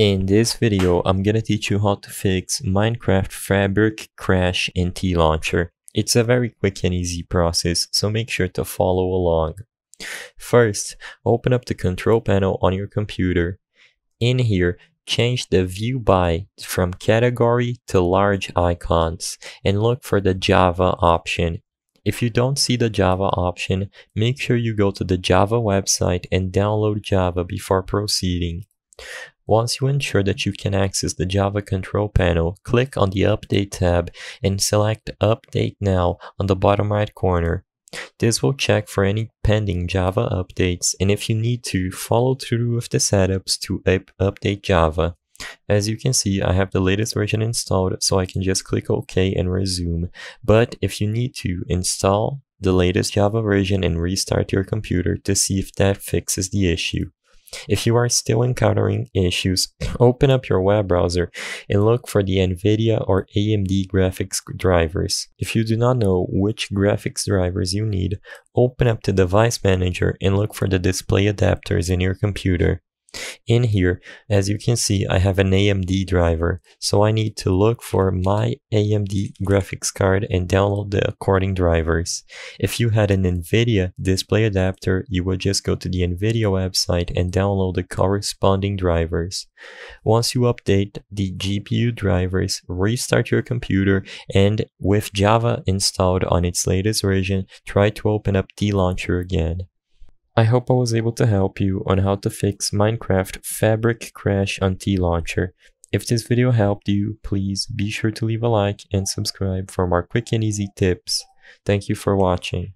In this video, I'm gonna teach you how to fix Minecraft Fabric Crash in TLauncher. It's a very quick and easy process, so make sure to follow along. First, open up the control panel on your computer. In here, change the view by from category to large icons and look for the Java option. If you don't see the Java option, make sure you go to the Java website and download Java before proceeding. Once you ensure that you can access the Java control panel, click on the Update tab and select Update Now on the bottom right corner. This will check for any pending Java updates and if you need to, follow through with the setups to up update Java. As you can see, I have the latest version installed, so I can just click OK and resume. But if you need to, install the latest Java version and restart your computer to see if that fixes the issue. If you are still encountering issues, open up your web browser and look for the NVIDIA or AMD graphics drivers. If you do not know which graphics drivers you need, open up the device manager and look for the display adapters in your computer. In here, as you can see, I have an AMD driver, so I need to look for my AMD graphics card and download the according drivers. If you had an NVIDIA display adapter, you would just go to the NVIDIA website and download the corresponding drivers. Once you update the GPU drivers, restart your computer and with Java installed on its latest version, try to open up the launcher again. I hope I was able to help you on how to fix Minecraft Fabric Crash on TLauncher. If this video helped you, please be sure to leave a like and subscribe for more quick and easy tips. Thank you for watching.